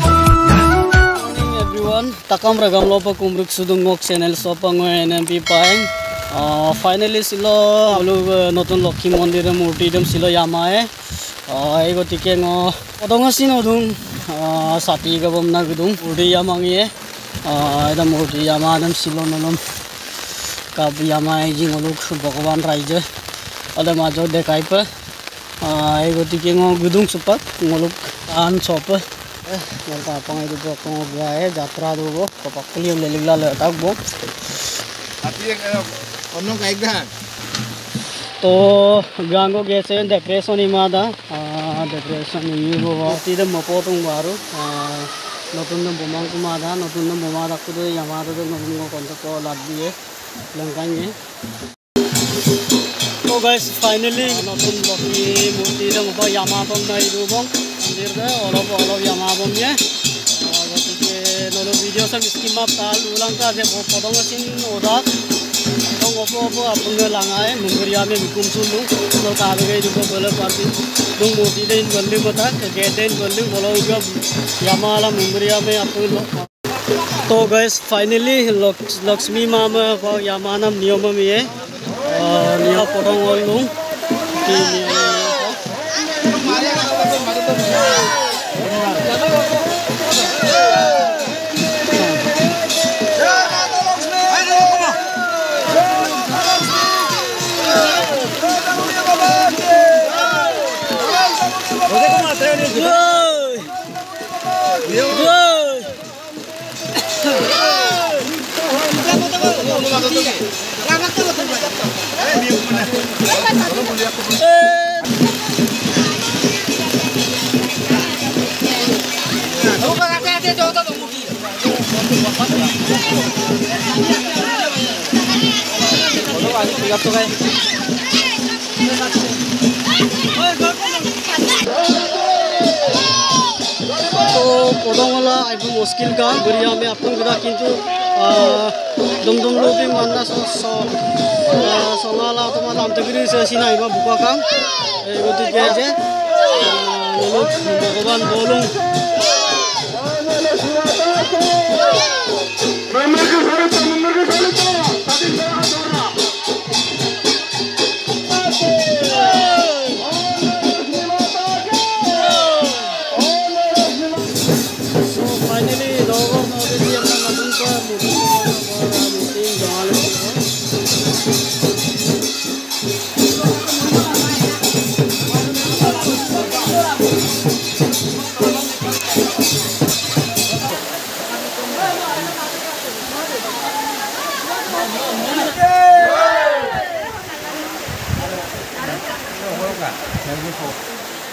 morning everyone. Takam ragam lopa kumruk sudung ngok channel sopa ngoy nmp uh, finally silo alu নতুন লক্ষী মন্দিৰ মূৰ্তি একদম Chiloé ইয়ামায়ে এই গতিকে ন পদঙ চিন অধুং ছাতি গাবম না গুদুং মূৰ্তি ইয়ামাঙিয়ে একদম মূৰ্তি ইয়ামা একদম চিলো নলম কাপ ইয়ামাই যি অলুক ভগৱান ৰাইজে অলে মাজত দেখাই পায় এই গতিকে ন গুদুং চুপাক অলুক আন চপ Mereka apa ngai dulu aku ngobrol jatra dulu, kopak kelium lele lele tak bu. Tapi yang ono kayak dah. তো গাঙ্গো গেছে ডেকৰেশ্যন ইমাদা ডেকৰেশ্যন ই হ'ব তিদে মপতুং বাৰো নতুন বোমাং কুমাদা নতুন বোমা দাকুদে ইয়ামাদে নতুন কণ্ঠক লাদ দিয়ে লংকাঙে তো গাইছ ফাইনেলি নতুন লক্ষ্মী মূৰ্তি হ'ব ইয়ামাবম নাই ৰূপম लिरदे ओलब ओलब यामाबोमिए गतिके नलो भिडिअ सब स्किमा ताल उलांका जे पदंगासिन ओदाक दं अपो अपो आपुंगे लाङाए मुंगरियामे बिकुमसुलु नलका आबेगे दुखो बोले पार्टी दुं मोती देन बल्लि मता गेट देन बल्लि बोलो उगा यामाला मुंगरियामे आपुलो तो गैस फाइनली लक्ष्मी माम यामान नियम में ये नियम पदंग ओलुं Vamos lá, doutor. কদমলা এইবোৰ মুস্কিল গাঁও গতিকে আমি আপোন গোটা কিন্তু ডুমডুমলৈ মান্না চলালা তোমাৰ নামটগুৰি চিন আহিব বোকা কাম। এই গতিকে যে ভগৱান বলো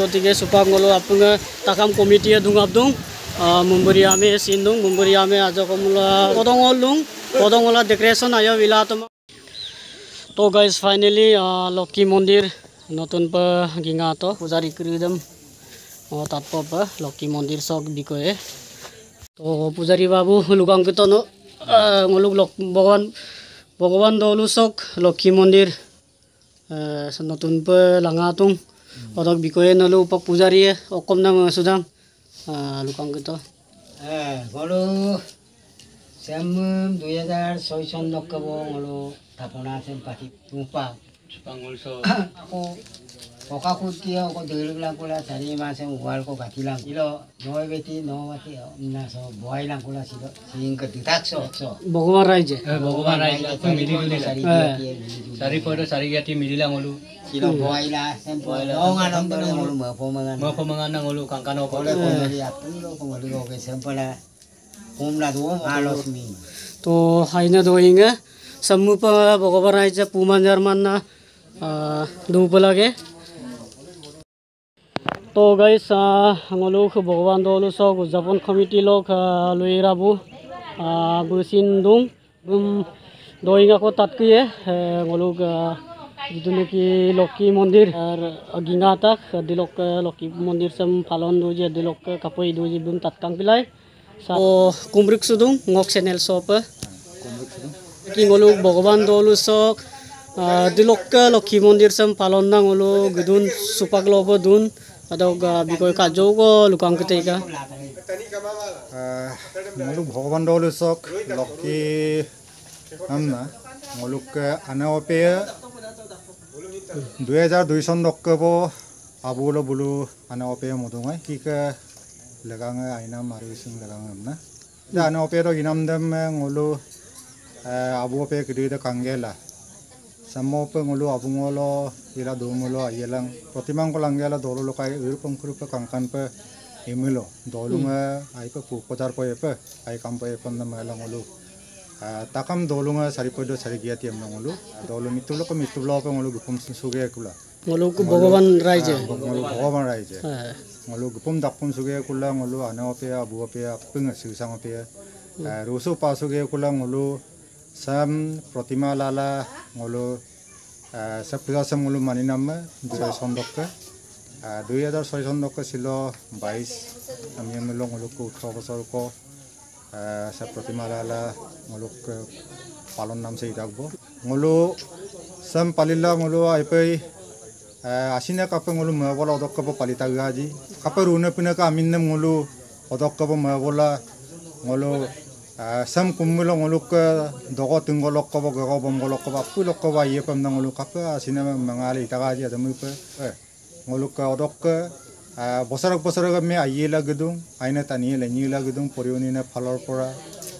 গতিকে চুপাক গ'লো। আপোনাৰ তাকাম কমিটিয়ে দুঙাপ দুং মুম্বুৰি আমি চিন দুং মুম্বুৰি আমি আজ কমলা পদঙল দুং পদঙলা ডেকৰেশ্যন আয় বিলা তোমাক তো গাইজ ফাইনেলি লক্ষী মন্দিৰ নতুন পা গিঙাটো পূজাৰী কৰি দম। তাত পা লক্ষী মন্দিৰ চক বিষয়ে তো পূজাৰী বাবু লোকাংকিত লোক লক ভগৱান ভগৱান দৌলু চক লক্ষী মন্দিৰ। নতুন পা Orang bikoy na lupa pujari ya, okom na mga sudang. Ah, lukang kito. Eh, golo sem 2006 sonnok kabo ngolo tapona sem pati tupa. Pangulso. Aku দিয়ে আকৌ দৈৰবিলাক কোলা চাৰি মাহ চেম হোৱালকো গাঠিলাম ইল নয় বেটি ন মাটি নাচ বহাইলাম কোলা ছিল সিংকে দুটাক চ ভগৱান ৰাইজে ভগৱান চাৰি কাংকানৰ কলে কমলি আপুনি কমলি কগে চেম্পলা কোমলা দো মহালক্ষ্মী তো হাইনা sammu pa ভগৱান ৰাইজে পুমান জাৰ্মান না দুপ লাগে তো গাইছ আঙলোক ভগৱান দলো উদযাপন কমিটি লক লৈ ৰাবো বচিন দং দয়িং আকৌ তাতকৈয়ে আঙলোক যিটো নেকি লক্ষী মন্দিৰ গিঙা তাক দিলক লক্ষী মন্দিৰ চাম পালন দৌজি দিলক কাপৈ দৌজি বুম তাতকাং পিলাই। sa kumrik sudung ngok channel shop কি ngolu ভগৱান দৌলু দিলক লক্ষী মন্দিৰ চাম পালন না ngolu গদুন সুপাক লব দুন। Adog বিষয় কাৰ্যও ক লুকাং কেতেকা মোলোক ভগৱান দৌলুচক লক্ষী আমনা মোলোক আনাওপে দুই হাজাৰ দুই চন নকব আবুলো বুলু আনাওপে মদুঙাই কিকে লেগাঙে আইনাম আৰু ইসিং লেগাঙে আমনা আনাওপে ৰ ইনাম দেম ngolu abuope kidida kangela samope ngolu abungolo ila dumulo ayelang protimang ko langgela dolo lo kai urpong krupa kangkan pe imilo dolunga ai pe pu kodar po epe ai kam po epe na mala ngolu takam dolunga sari po do sari giati am ngolu dolu mitulo ko mitulo pe ngolu gupum suge kula ngolu ভগৱান ৰাইজে ngolu bhagavan raije ngolu gupum dakpum suge kula ngolu ana ope abu ope apung susang ope rusu pasuge kula ngolu sam protima lala ngolu সব পূজা সব ngolu মানি নামে দুই চন্দককে দুই হাজাৰ ছয় চন্দককে ছিল বাইছ আমি মিলো ngoluk ওঠৰ বছৰক সব প্ৰতিমা লালা ngoluk পালন নাম সে রাখব ngolu sam palila ngolu আইপই আসিনে কাপে ngolu মহাবলা অদক্কাপ পালিতা গাজি কাপে রুনে পিনে কা আমিনে ngolu অদক্কাপ মহাবলা ngolu sam kumilo ngoluk dogo tinggolok ko gogo bomgolok ko apulok ko ba yepam nang ngoluk ka asina mangali tagaji adamu pe ngoluk ka odok বছৰক বছৰক আমি আহিয়ে লাগেদোঁ আইনে টানিয়ে লেঙিয়ে লাগেদোঁ পৰিয়নিনে ফালৰ পৰা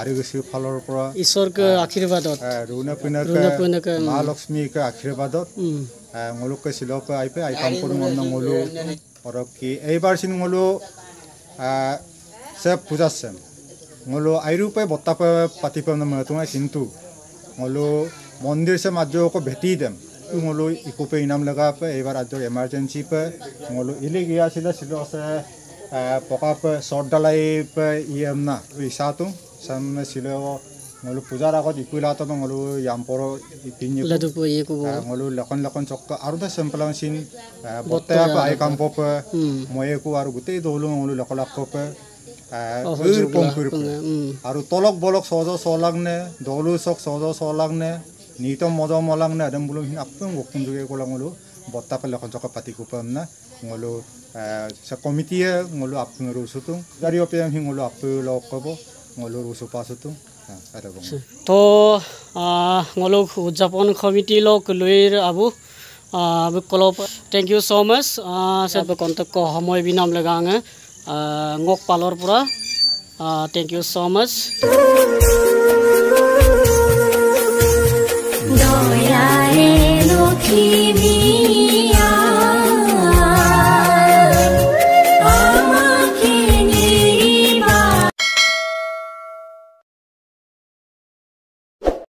আৰিগুচি ফালৰ পৰা ঈশ্বৰক আশীৰ্বাদত ৰুণে পিনেকে ৰুণে পিনেকে মা লক্ষ্মীকে আশীৰ্বাদত ngolukke silope aipe ai kampur ngomna ngolu orokki এইবাৰ চিন ngolu মলো আইরু পাই বত্তা পাই পাতি পাই না তোমায় কিন্তু মলো মন্দির সে মাঝে ওকে ভেটি দেম তু মলো ইকো পে ইনাম লগা পে এবার আজ এমার্জেন্সি পে মলো ইলে গিয়া ছিল ছিল আছে পকা পে শর্ট ডালাই পে ইয়েম না ইসাতু সামনে ছিল মলো পূজার আগত ইকুই লাত মলো ইয়ামপর মলো লেখন লেখন চক্ক আরো তো সিম্পল সিন বত্তা পে আই কাম্প পে ময়ে আর গোটেই দৌল মলো লেখ লক্ষ পে আৰু তলক বলক চজ চলাগনে দলু চক চজ চলাগনে নিতম মজ মলাগনে আদম বোলো আপোন গোপন যোগে কলাম বোলো বৰ্তা পালে সজক পাতি কোপাম না গলো কমিটিয়ে গলো আপোন ৰুচুতোং গাড়ী অপিয়াম সি গলো আপুয়ো লগ কব গলো ৰুচু পাছতোং তো গলো উদযাপন কমিটি লগ লৈ আবু আমি thank you so' much contact সময় বিনাম লগা ngok পালৰ পৰা। Thank you so much